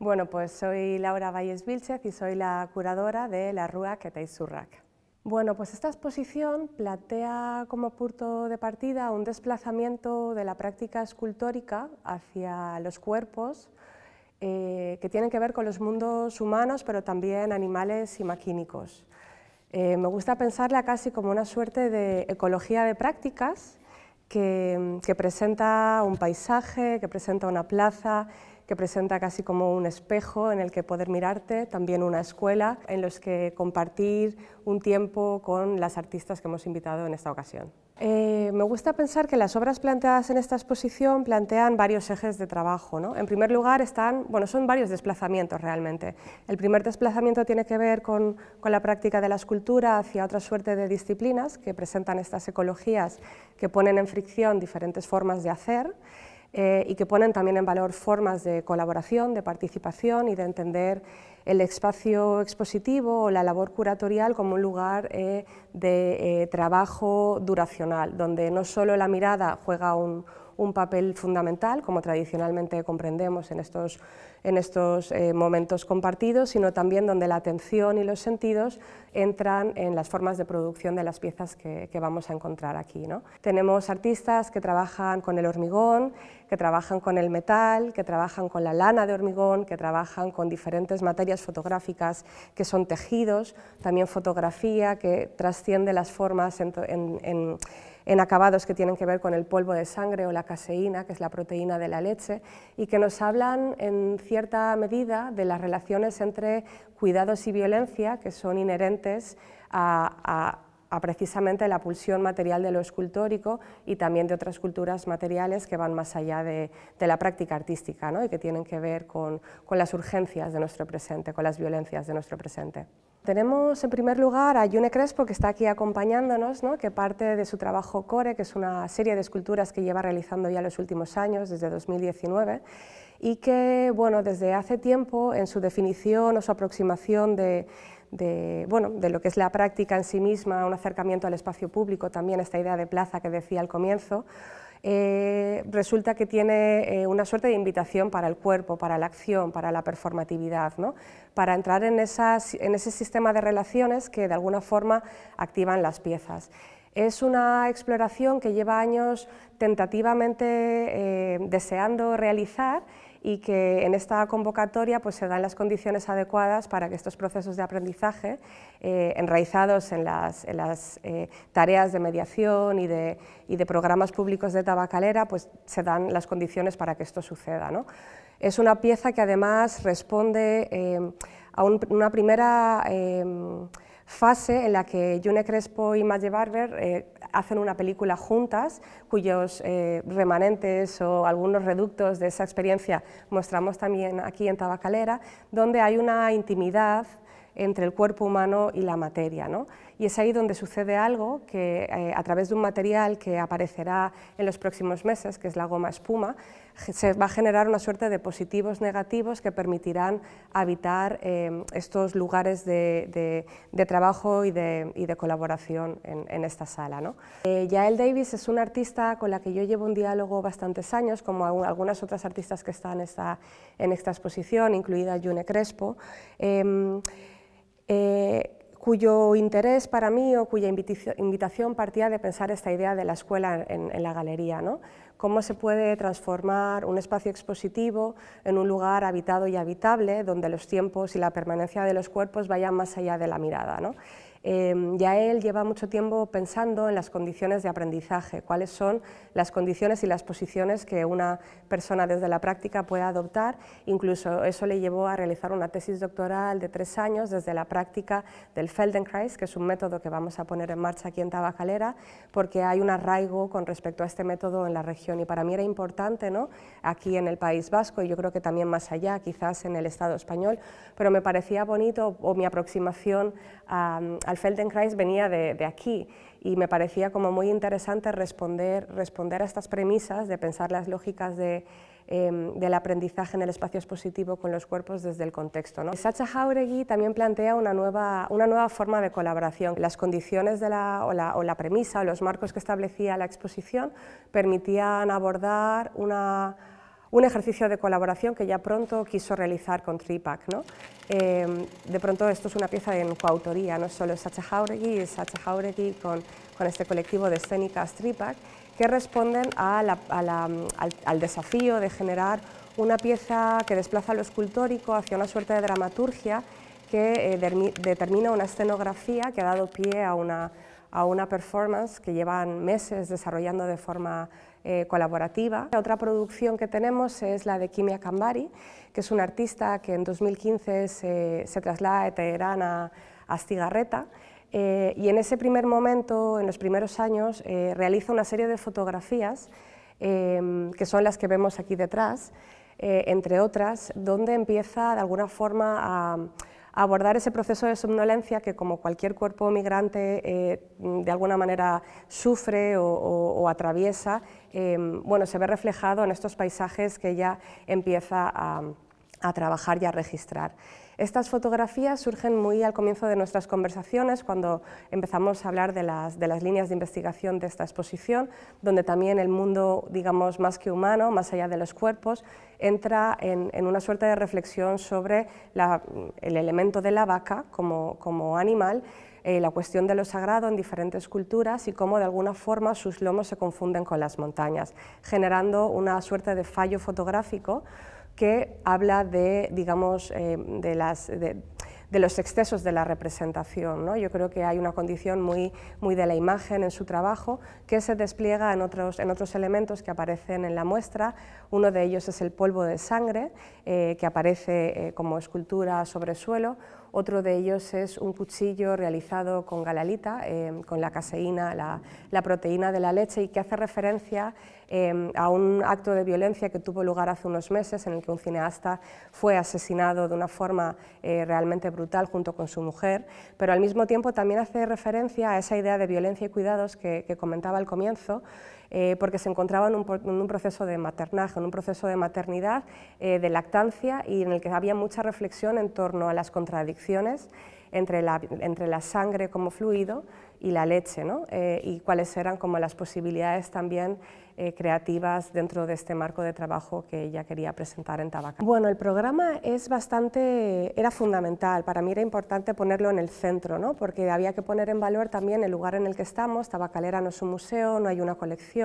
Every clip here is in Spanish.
Bueno, pues soy Laura Valles Vilchez y soy la curadora de la Rúa Ketaisurrak. Bueno, pues esta exposición plantea como punto de partida un desplazamiento de la práctica escultórica hacia los cuerpos eh, que tienen que ver con los mundos humanos, pero también animales y maquínicos. Eh, me gusta pensarla casi como una suerte de ecología de prácticas que presenta un paisaje, que presenta una plaza, que presenta casi como un espejo en el que poder mirarte, también una escuela en los que compartir un tiempo con las artistas que hemos invitado en esta ocasión. Eh, me gusta pensar que las obras planteadas en esta exposición plantean varios ejes de trabajo. ¿no? En primer lugar, están, bueno, son varios desplazamientos realmente. El primer desplazamiento tiene que ver con, con la práctica de la escultura hacia otra suerte de disciplinas que presentan estas ecologías que ponen en fricción diferentes formas de hacer. Eh, y que ponen también en valor formas de colaboración, de participación y de entender el espacio expositivo o la labor curatorial como un lugar eh, de eh, trabajo duracional, donde no solo la mirada juega un, un papel fundamental, como tradicionalmente comprendemos en estos, en estos eh, momentos compartidos, sino también donde la atención y los sentidos entran en las formas de producción de las piezas que, vamos a encontrar aquí. ¿no? Tenemos artistas que trabajan con el hormigón, que trabajan con el metal, que trabajan con la lana de hormigón, que trabajan con diferentes materias fotográficas que son tejidos, también fotografía que trasciende las formas en, acabados que tienen que ver con el polvo de sangre o la caseína, que es la proteína de la leche, y que nos hablan en cierta medida de las relaciones entre cuidados y violencia que son inherentes a, precisamente la pulsión material de lo escultórico y también de otras culturas materiales que van más allá de, la práctica artística ¿no? y que tienen que ver con las urgencias de nuestro presente, con las violencias de nuestro presente. Tenemos en primer lugar a Yune Crespo, que está aquí acompañándonos, que parte de su trabajo Core, que es una serie de esculturas que lleva realizando ya los últimos años, desde 2019, y que bueno, desde hace tiempo en su definición o su aproximación de, bueno, de lo que es la práctica en sí misma, un acercamiento al espacio público, también esta idea de plaza que decía al comienzo, eh, resulta que tiene eh, una suerte de invitación para el cuerpo, para la acción, para la performatividad, para entrar en ese sistema de relaciones que de alguna forma activan las piezas. Es una exploración que lleva años tentativamente eh, deseando realizar y que en esta convocatoria pues, se dan las condiciones adecuadas para que estos procesos de aprendizaje, eh, enraizados en las, eh, tareas de mediación y de, programas públicos de tabacalera, pues se dan las condiciones para que esto suceda. Es una pieza que además responde eh, a una primera fase en la que June Crespo y Maggie Barber hacen una película juntas, cuyos eh, remanentes o algunos reductos de esa experiencia mostramos también aquí en Tabacalera, donde hay una intimidad entre el cuerpo humano y la materia. ¿no? Y es ahí donde sucede algo que eh, a través de un material que aparecerá en los próximos meses, que es la goma espuma, se va a generar una suerte de positivos negativos que permitirán habitar eh, estos lugares de, trabajo y de, colaboración en, esta sala. ¿no? Eh, Yael Davis es una artista con la que yo llevo un diálogo bastantes años, como algunas otras artistas que están en esta exposición, incluida June Crespo. Em, eh, cuyo interés para mí o cuya invitación partía de pensar esta idea de la escuela en, la galería, ¿no? cómo se puede transformar un espacio expositivo en un lugar habitado y habitable, donde los tiempos y la permanencia de los cuerpos vayan más allá de la mirada. ¿no? Eh, ya él lleva mucho tiempo pensando en las condiciones de aprendizaje, cuáles son las condiciones y las posiciones que una persona desde la práctica puede adoptar. Incluso eso le llevó a realizar una tesis doctoral de tres años desde la práctica del Feldenkrais, que es un método que vamos a poner en marcha aquí en Tabacalera, porque hay un arraigo con respecto a este método en la región y para mí era importante ¿no? aquí en el País Vasco y yo creo que también más allá, quizás en el Estado español, pero me parecía bonito o mi aproximación al Feldenkrais venía de, aquí y me parecía como muy interesante responder, responder a estas premisas de pensar las lógicas de, em, del aprendizaje en el espacio expositivo con los cuerpos desde el contexto. ¿no? Sacha Jauregui también plantea una nueva, una nueva forma de colaboración. Las condiciones de la, o, la, o la premisa o los marcos que establecía la exposición permitían abordar una un ejercicio de colaboración que ya pronto quiso realizar con Tripac. ¿no? Em, de pronto esto es una pieza en coautoría, no solo Sacha Jauregui, es Sacha Jauregui con, con, este colectivo de escénicas Tripac, que responden al, al, desafío de generar una pieza que desplaza lo escultórico hacia una suerte de dramaturgia que eh, determina una escenografía que ha dado pie a una, a una performance que llevan meses desarrollando de forma eh, colaborativa. Otra producción que tenemos es la de Kimia Kambari, que es una artista que en 2015 se, se traslada de Teherán a Astigarreta eh, y en ese primer momento, en los primeros años, eh, realiza una serie de fotografías que son las que vemos aquí detrás, entre otras, donde empieza de alguna forma a abordar ese proceso de somnolencia que como cualquier cuerpo migrante eh, de alguna manera sufre o, atraviesa, em, bueno, se ve reflejado en estos paisajes que ella empieza a, a trabajar y a registrar. Estas fotografías surgen muy al comienzo de nuestras conversaciones, cuando empezamos a hablar de las, de las líneas de investigación de esta exposición, donde también el mundo, digamos, más que humano, más allá de los cuerpos, entra en, una suerte de reflexión sobre el elemento de la vaca como, como animal, eh, la cuestión de lo sagrado en diferentes culturas y cómo de alguna forma sus lomos se confunden con las montañas, generando una suerte de fallo fotográfico que habla de, digamos, eh, de, las, de, los excesos de la representación. ¿no? Yo creo que hay una condición muy, muy de la imagen en su trabajo que se despliega en otros, en otros elementos que aparecen en la muestra. Uno de ellos es el polvo de sangre, eh, que aparece eh, como escultura sobre suelo. Otro de ellos es un cuchillo realizado con galalita, con la caseína, la, proteína de la leche, y que hace referencia Em, a un acto de violencia que tuvo lugar hace unos meses en el que un cineasta fue asesinado de una forma eh, realmente brutal junto con su mujer, pero al mismo tiempo también hace referencia a esa idea de violencia y cuidados que, comentaba al comienzo, eh, porque se encontraba en un, proceso de maternaje, en un proceso de maternidad, eh, de lactancia y en el que había mucha reflexión en torno a las contradicciones entre la, entre la sangre como fluido y la leche, ¿no? y cuáles eran como las posibilidades también eh, creativas dentro de este marco de trabajo que ella quería presentar en Tabacalera. Bueno, el programa es bastante, era fundamental, para mí era importante ponerlo en el centro, ¿no? porque había que poner en valor también el lugar en el que estamos, Tabacalera no es un museo, no hay una colección,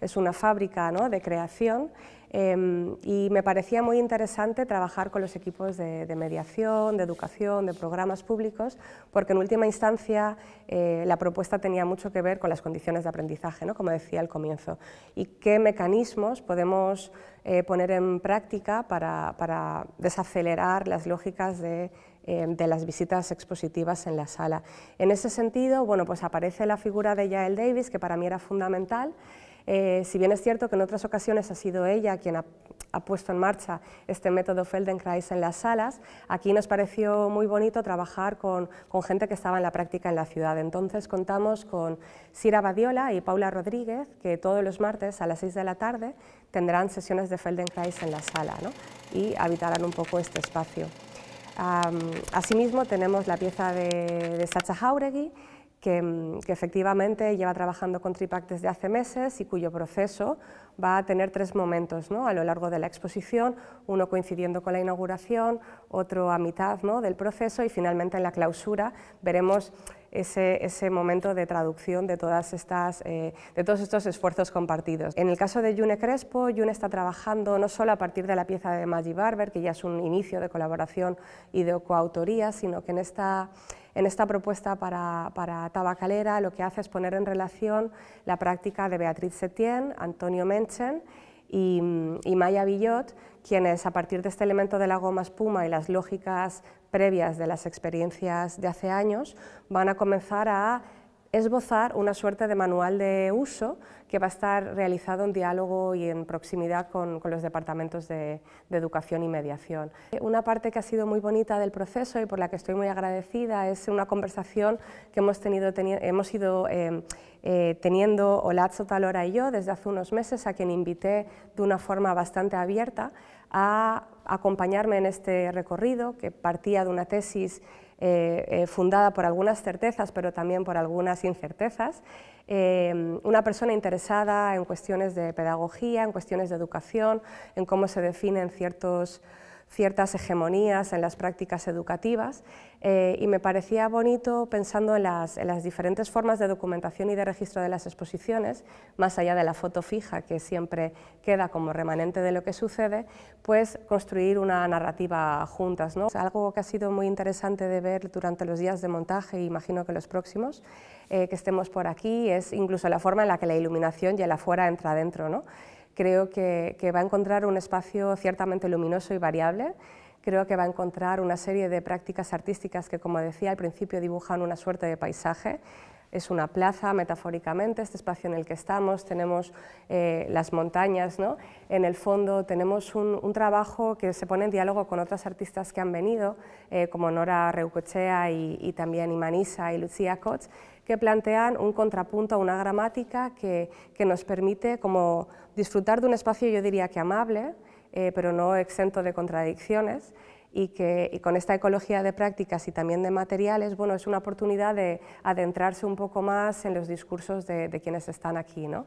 es una fábrica ¿no? de creación Em, y me parecía muy interesante trabajar con los equipos de, mediación, de educación, de programas públicos, porque en última instancia eh, la propuesta tenía mucho que ver con las condiciones de aprendizaje, ¿no? como decía al comienzo, y qué mecanismos podemos eh, poner en práctica para, para, desacelerar las lógicas de, em, de, las visitas expositivas en la sala. En ese sentido, bueno, pues aparece la figura de Yael Davis, que para mí era fundamental, eh, si bien es cierto que en otras ocasiones ha sido ella quien ha, puesto en marcha este método Feldenkrais en las salas, aquí nos pareció muy bonito trabajar con, gente que estaba en la práctica en la ciudad. Entonces contamos con Sira Badiola y Paula Rodríguez, que todos los martes a las 6 de la tarde tendrán sesiones de Feldenkrais en la sala y habitarán un poco este espacio. asimismo tenemos la pieza de, de Sacha Jauregui, Mm, que, efectivamente lleva trabajando con Tripac desde hace meses y cuyo proceso va a tener tres momentos ¿no? a lo largo de la exposición, uno coincidiendo con la inauguración, otro a mitad ¿no? del proceso y finalmente en la clausura veremos ese, ese momento de traducción de, todas estas, eh, de todos estos esfuerzos compartidos. En el caso de June Crespo, June está trabajando no solo a partir de la pieza de Maggie Barber, que ya es un inicio de colaboración y de coautoría, sino que en esta en esta propuesta para, Tabacalera lo que hace es poner en relación la práctica de Beatriz Setien, Antonio Menchen y, Maya Villot, quienes a partir de este elemento de la goma espuma y las lógicas previas de las experiencias de hace años van a comenzar a esbozar una suerte de manual de uso que va a estar realizado en diálogo y en proximidad con, los departamentos de, educación y mediación. Una parte que ha sido muy bonita del proceso y por la que estoy muy agradecida es una conversación que hemos, tenido, hemos ido eh, eh, teniendo Olazzo Talora y yo desde hace unos meses, a quien invité de una forma bastante abierta a acompañarme en este recorrido que partía de una tesis fundada por algunas certezas, pero también por algunas incertezas. una persona interesada en cuestiones de pedagogía, en cuestiones de educación, en cómo se definen ciertos ciertas hegemonías en las prácticas educativas eh, y me parecía bonito pensando en las, diferentes formas de documentación y de registro de las exposiciones, más allá de la foto fija que siempre queda como remanente de lo que sucede, pues construir una narrativa juntas. ¿no? Algo que ha sido muy interesante de ver durante los días de montaje, imagino que los próximos, eh, que estemos por aquí, es incluso la forma en la que la iluminación y el afuera entra dentro. ¿no? Creo que, va a encontrar un espacio ciertamente luminoso y variable, creo que va a encontrar una serie de prácticas artísticas que, como decía al principio, dibujan una suerte de paisaje. Es una plaza, metafóricamente, este espacio en el que estamos, tenemos eh, las montañas, ¿no? en el fondo tenemos un, trabajo que se pone en diálogo con otras artistas que han venido, eh, como Nora Reucochea y, y también Imanisa y Lucía Koch, que plantean un contrapunto a una gramática que, nos permite como disfrutar de un espacio, yo diría que amable, eh, pero no exento de contradicciones, y que con esta ecología de prácticas y también de materiales, bueno, es una oportunidad de adentrarse un poco más en los discursos de, quienes están aquí. ¿no?